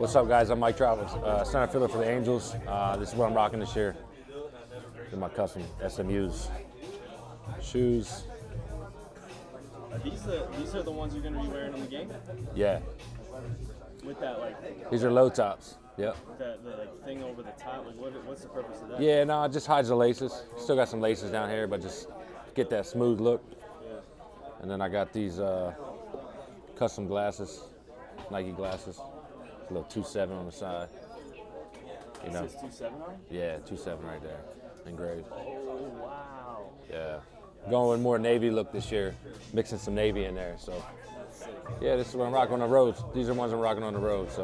What's up, guys? I'm Mike Trout, uh, center fielder for the Angels. Uh, this is what I'm rocking this year. These are my custom SMUs. Shoes, Are these the these are the ones you're gonna be wearing in the game? yeah. With that like These are low tops. Yep. that the like thing over the top. Like what, what's the purpose of that? Yeah, no, it just hides the laces. Still got some laces down here, but just get that smooth look. And then I got these uh, custom glasses, Nike glasses. A little two seven on the side. You know, two seven on. yeah, two seven right there, engraved. Oh wow. Yeah. Going with more navy look this year, mixing some navy in there. So, yeah, this is what I'm rocking on the roads. These are ones I'm rocking on the road. So.